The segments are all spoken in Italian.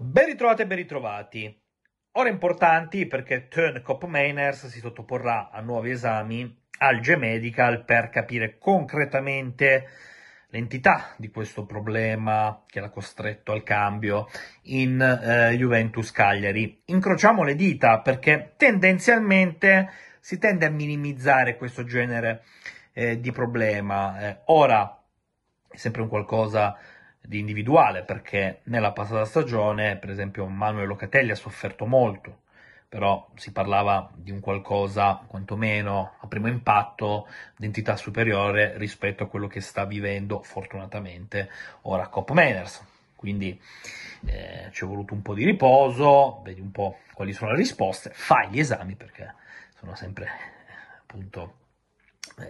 Ben ritrovate e ben ritrovati. Ore importanti perché Turn Cop Mainers si sottoporrà a nuovi esami al G-Medical per capire concretamente l'entità di questo problema che l'ha costretto al cambio in eh, Juventus Cagliari. Incrociamo le dita perché tendenzialmente si tende a minimizzare questo genere eh, di problema. Eh, ora è sempre un qualcosa di individuale, perché nella passata stagione, per esempio, Manuel Locatelli ha sofferto molto, però si parlava di un qualcosa, quantomeno a primo impatto, di entità superiore rispetto a quello che sta vivendo, fortunatamente, ora Cop Manners. Quindi eh, ci è voluto un po' di riposo, vedi un po' quali sono le risposte, fai gli esami perché sono sempre appunto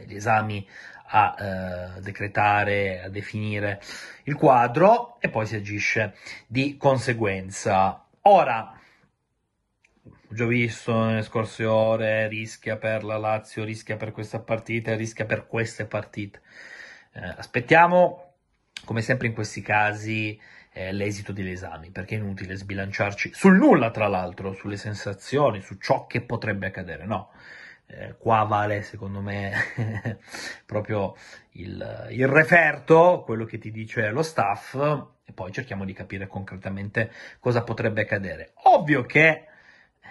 gli esami a eh, decretare, a definire il quadro e poi si agisce di conseguenza. Ora, ho già visto nelle scorse ore, rischia per la Lazio, rischia per questa partita, rischia per queste partite. Eh, aspettiamo, come sempre in questi casi, eh, l'esito degli esami, perché è inutile sbilanciarci sul nulla, tra l'altro, sulle sensazioni, su ciò che potrebbe accadere, no eh, qua vale secondo me proprio il, il, referto, quello che ti dice lo staff, e poi cerchiamo di capire concretamente cosa potrebbe accadere. Ovvio che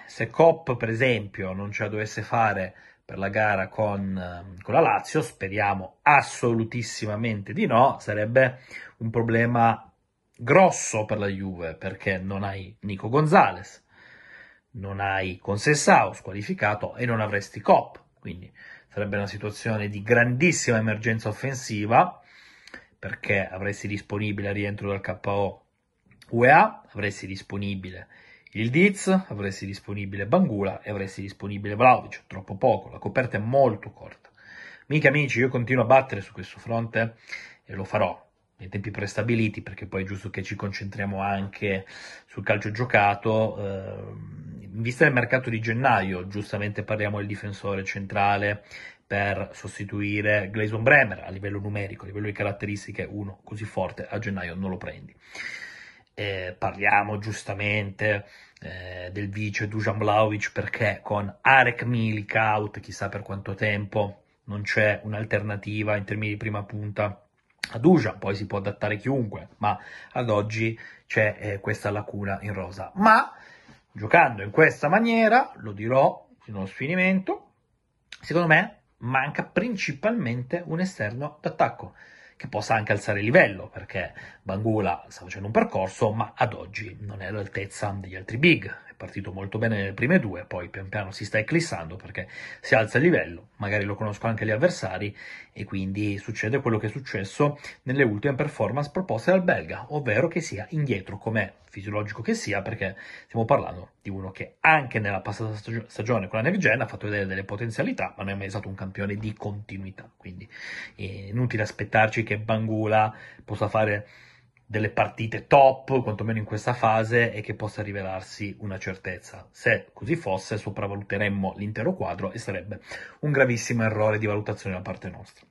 se Cop, per esempio, non ce la dovesse fare per la gara con, con la Lazio, speriamo assolutissimamente di no, sarebbe un problema grosso per la Juve, perché non hai Nico Gonzalez, non hai Consessao squalificato e non avresti Cop, quindi sarebbe una situazione di grandissima emergenza offensiva perché avresti disponibile rientro dal KO UEA, avresti disponibile il Diz, avresti disponibile Bangula e avresti disponibile Vlaovic, troppo poco, la coperta è molto corta. Mica amici, io continuo a battere su questo fronte e lo farò nei tempi prestabiliti perché poi è giusto che ci concentriamo anche sul calcio giocato. Eh, in vista del mercato di gennaio, giustamente parliamo del difensore centrale per sostituire Gleison Bremer a livello numerico, a livello di caratteristiche, uno così forte a gennaio non lo prendi. Eh, parliamo giustamente eh, del vice Dujan Blaovic perché con Arek Milik out, chissà per quanto tempo, non c'è un'alternativa in termini di prima punta a Dujan, poi si può adattare chiunque, ma ad oggi c'è eh, questa lacuna in rosa. Ma giocando in questa maniera, lo dirò fino allo sfinimento, secondo me manca principalmente un esterno d'attacco che possa anche alzare il livello, perché Bangula sta facendo un percorso, ma ad oggi non è all'altezza degli altri big partito molto bene nelle prime due, poi pian piano si sta eclissando perché si alza il livello, magari lo conosco anche gli avversari e quindi succede quello che è successo nelle ultime performance proposte dal belga, ovvero che sia indietro come fisiologico che sia, perché stiamo parlando di uno che anche nella passata stagione con la Next Gen ha fatto vedere delle potenzialità, ma non è mai stato un campione di continuità, quindi è inutile aspettarci che Bangula possa fare delle partite top, quantomeno in questa fase, e che possa rivelarsi una certezza. Se così fosse, sopravvaluteremmo l'intero quadro e sarebbe un gravissimo errore di valutazione da parte nostra.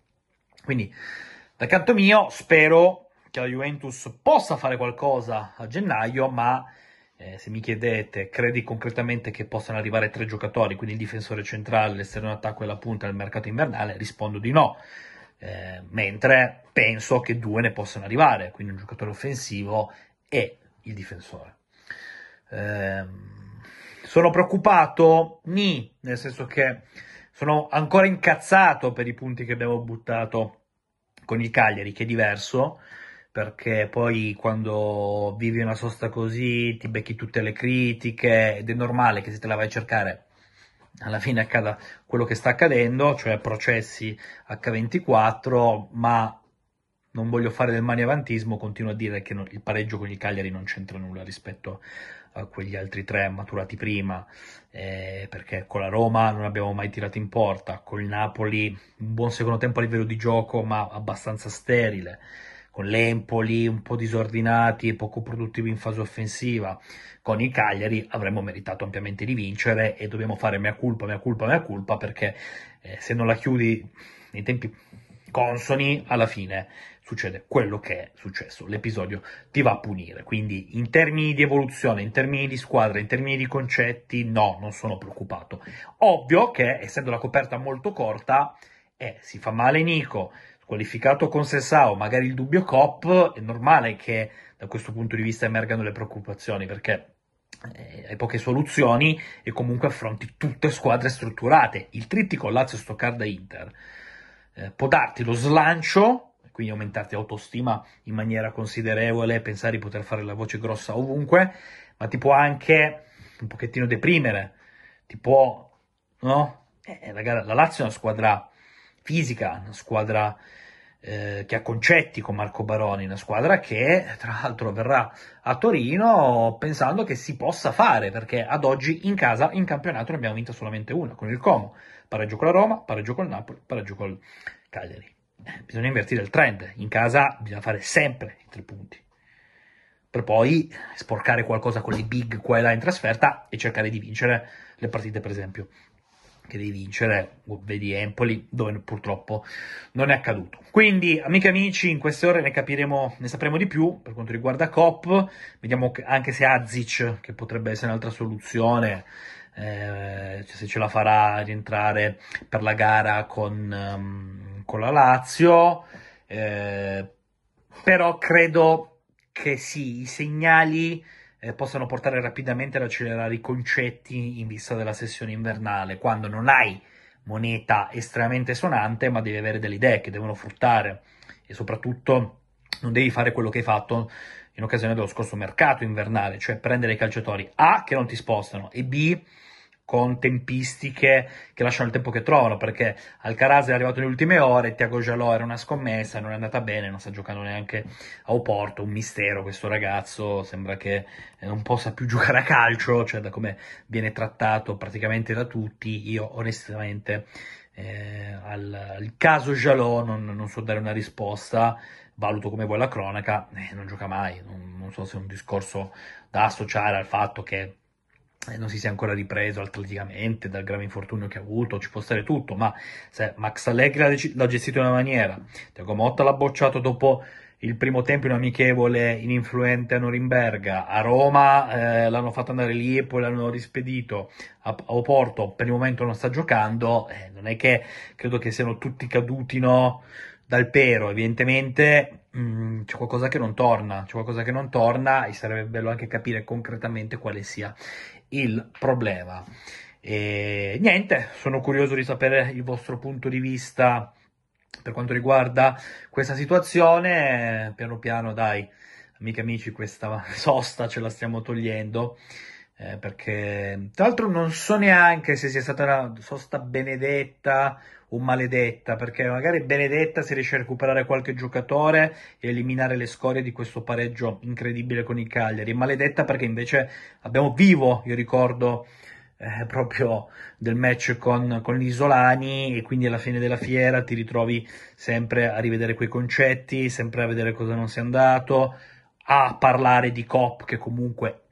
Quindi, dal canto mio, spero che la Juventus possa fare qualcosa a gennaio, ma eh, se mi chiedete, credi concretamente che possano arrivare tre giocatori, quindi il difensore centrale, l'esterno attacco e la punta nel mercato invernale? Rispondo di no eh, mentre penso che due ne possano arrivare, quindi un giocatore offensivo e il difensore. Eh, sono preoccupato? Ni, nel senso che sono ancora incazzato per i punti che abbiamo buttato con il Cagliari, che è diverso, perché poi quando vivi una sosta così ti becchi tutte le critiche ed è normale che se te la vai a cercare alla fine accada quello che sta accadendo, cioè processi H24, ma non voglio fare del maniavantismo, continuo a dire che il pareggio con il Cagliari non c'entra nulla rispetto a quegli altri tre maturati prima, eh, perché con la Roma non abbiamo mai tirato in porta, con il Napoli un buon secondo tempo a livello di gioco, ma abbastanza sterile con l'Empoli un po' disordinati e poco produttivi in fase offensiva, con il Cagliari avremmo meritato ampiamente di vincere e dobbiamo fare mea culpa, mea culpa, mea culpa perché eh, se non la chiudi nei tempi consoni, alla fine succede quello che è successo, l'episodio ti va a punire, quindi in termini di evoluzione, in termini di squadra, in termini di concetti, no, non sono preoccupato. Ovvio che, essendo la coperta molto corta, eh, si fa male Nico, qualificato con Sessao, magari il dubbio Cop, è normale che da questo punto di vista emergano le preoccupazioni, perché eh, hai poche soluzioni e comunque affronti tutte squadre strutturate. Il trittico Lazio, Stoccarda, Inter eh, può darti lo slancio, quindi aumentarti autostima in maniera considerevole, pensare di poter fare la voce grossa ovunque, ma ti può anche un pochettino deprimere, ti può, no? Eh, la, gara, la Lazio è una squadra fisica, una squadra eh, che ha concetti con Marco Baroni, una squadra che tra l'altro verrà a Torino pensando che si possa fare, perché ad oggi in casa in campionato ne abbiamo vinta solamente una, con il Como, pareggio con la Roma, pareggio con il Napoli, pareggio col Cagliari. Eh, bisogna invertire il trend, in casa bisogna fare sempre i tre punti, per poi sporcare qualcosa con le big qua e là in trasferta e cercare di vincere le partite per esempio che devi vincere, vedi Empoli, dove purtroppo non è accaduto. Quindi, amiche e amici, in queste ore ne capiremo, ne sapremo di più per quanto riguarda Cop, vediamo anche se Azic, che potrebbe essere un'altra soluzione, eh, se ce la farà rientrare per la gara con, um, con la Lazio, eh, però credo che sì, i segnali eh, possano portare rapidamente ad accelerare i concetti in vista della sessione invernale, quando non hai moneta estremamente suonante, ma devi avere delle idee che devono fruttare. E soprattutto non devi fare quello che hai fatto in occasione dello scorso mercato invernale, cioè prendere i calciatori A che non ti spostano e B con tempistiche che lasciano il tempo che trovano, perché Alcaraz è arrivato nelle ultime ore, Tiago Jalò era una scommessa, non è andata bene, non sta giocando neanche a Oporto, un mistero questo ragazzo, sembra che non possa più giocare a calcio, cioè da come viene trattato praticamente da tutti, io onestamente eh, al, al, caso Jalò non, non, so dare una risposta, valuto come vuoi la cronaca, eh, non gioca mai, non, non so se è un discorso da associare al fatto che eh, non si sia ancora ripreso atleticamente dal grave infortunio che ha avuto, ci può stare tutto, ma se Max Allegri l'ha, gestito in una maniera, Tiago Motta l'ha bocciato dopo il primo tempo in amichevole ininfluente a Norimberga, a Roma eh, l'hanno fatto andare lì e poi l'hanno rispedito a, a Oporto, per il momento non sta giocando, eh, non è che credo che siano tutti caduti no, dal pero, evidentemente mm, c'è qualcosa che non torna, c'è qualcosa che non torna e sarebbe bello anche capire concretamente quale sia il problema. E niente, sono curioso di sapere il vostro punto di vista per quanto riguarda questa situazione. Piano piano, dai, amiche amici, questa sosta ce la stiamo togliendo. Eh, perché tra l'altro non so neanche se sia stata una sosta benedetta o maledetta, perché magari benedetta si riesce a recuperare qualche giocatore e eliminare le scorie di questo pareggio incredibile con i Cagliari, maledetta perché invece abbiamo vivo, io ricordo, eh, proprio del match con, con gli Isolani e quindi alla fine della fiera ti ritrovi sempre a rivedere quei concetti, sempre a vedere cosa non sia andato, a parlare di Cop che comunque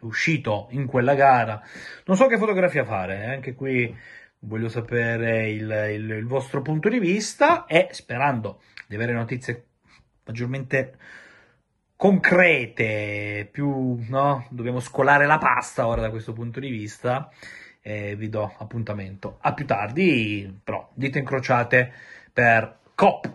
uscito in quella gara. Non so che fotografia fare, eh? anche qui voglio sapere il, il, il, vostro punto di vista e sperando di avere notizie maggiormente concrete, più, no? Dobbiamo scolare la pasta ora da questo punto di vista. Eh, vi do appuntamento a più tardi, però dite incrociate per COP.